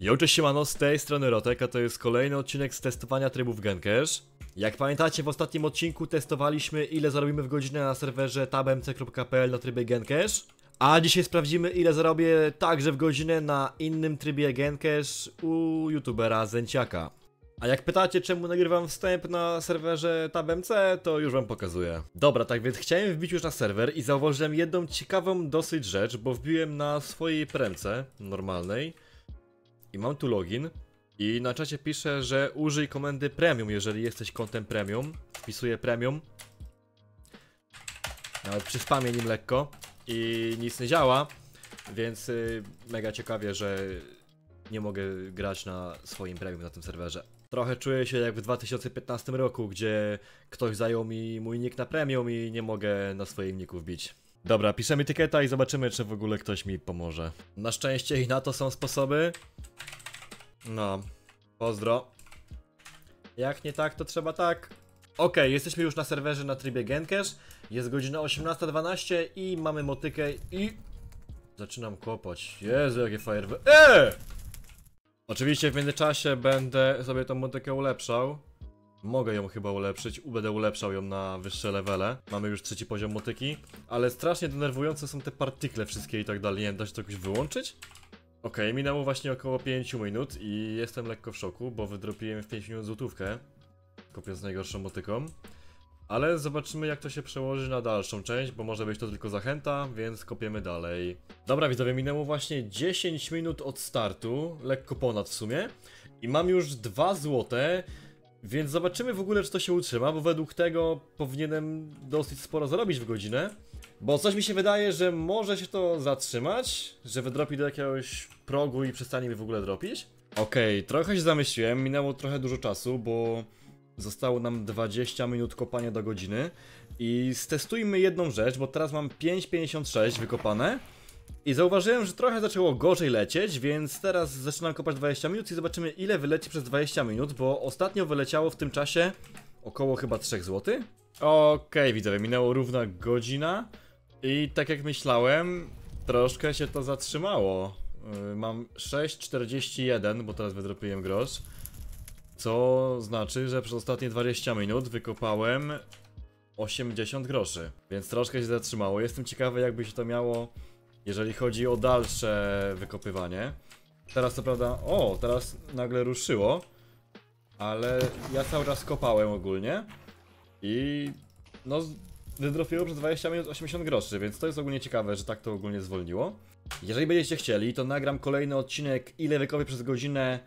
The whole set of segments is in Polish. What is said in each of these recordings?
Jo, cześć siemano, z tej strony Rotek, a to jest kolejny odcinek z testowania trybów Gencash. Jak pamiętacie, w ostatnim odcinku testowaliśmy ile zarobimy w godzinę na serwerze tabmc.pl na trybie Gencash. A dzisiaj sprawdzimy ile zarobię także w godzinę na innym trybie Gencash u youtubera Zenciaka. A jak pytacie czemu nagrywam wstęp na serwerze TabMC, to już wam pokazuję. Dobra, tak więc chciałem wbić już na serwer i zauważyłem jedną ciekawą dosyć rzecz, bo wbiłem na swojej premce normalnej i mam tu login i na czacie pisze, że użyj komendy premium, jeżeli jesteś kontem premium. Wpisuję premium. Nawet przy spamie nim lekko i nic nie działa, więc y, mega ciekawie, że nie mogę grać na swoim premium na tym serwerze. Trochę czuję się jak w 2015 roku, gdzie ktoś zajął mi mój nick na premium i nie mogę na swoim nicku wbić. Dobra, piszemy etykieta i zobaczymy, czy w ogóle ktoś mi pomoże. Na szczęście i na to są sposoby. No, pozdro. Jak nie tak, to trzeba tak. Okej, jesteśmy już na serwerze na trybie Gencash. Jest godzina 18.12 i mamy motykę i... Zaczynam kłopać. Jezu, jakie fajerwe... Eee! Oczywiście w międzyczasie będę sobie tą motykę ulepszał. Mogę ją chyba ulepszyć, będę ulepszał ją na wyższe levele. Mamy już trzeci poziom motyki, ale strasznie denerwujące są te partykle wszystkie i tak dalej. Nie da się to jakoś wyłączyć? Okej, minęło właśnie około 5 minut i jestem lekko w szoku, bo wydropiłem w 5 minut złotówkę, kopiąc najgorszą motyką. Ale zobaczymy jak to się przełoży na dalszą część, bo może być to tylko zachęta, więc kopiemy dalej. Dobra widzowie, minęło właśnie 10 minut od startu, lekko ponad w sumie. I mam już 2 złote, więc zobaczymy w ogóle czy to się utrzyma, bo według tego powinienem dosyć sporo zarobić w godzinę. Bo coś mi się wydaje, że może się to zatrzymać, że wydropi do jakiegoś progu i przestanie mi w ogóle dropić. Okej, trochę się zamyśliłem, minęło trochę dużo czasu, bo zostało nam 20 minut kopania do godziny. I stestujmy jedną rzecz, bo teraz mam 5,56 wykopane. I zauważyłem, że trochę zaczęło gorzej lecieć, więc teraz zaczynam kopać 20 minut i zobaczymy ile wyleci przez 20 minut, bo ostatnio wyleciało w tym czasie około chyba 3 zł. Okej, widzowie, minęło równa godzina i tak jak myślałem, troszkę się to zatrzymało. Yy, Mam 6,41, bo teraz wydropiłem grosz. Co znaczy, że przez ostatnie 20 minut wykopałem 80 groszy. Więc troszkę się zatrzymało. Jestem ciekawy, jakby się to miało, jeżeli chodzi o dalsze wykopywanie. Teraz to prawda. O, teraz nagle ruszyło. Ale ja cały czas kopałem ogólnie. I no, wydropiło przez 20 minut 80 groszy, więc to jest ogólnie ciekawe, że tak to ogólnie zwolniło. Jeżeli będziecie chcieli, to nagram kolejny odcinek, ile wykopię przez godzinę,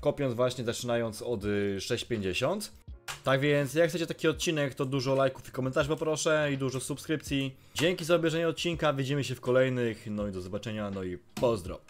kopiąc właśnie, zaczynając od y, 6.50. Tak więc, jak chcecie taki odcinek, to dużo lajków i komentarzy poproszę i dużo subskrypcji. Dzięki za obejrzenie odcinka, widzimy się w kolejnych, no i do zobaczenia, no i pozdro.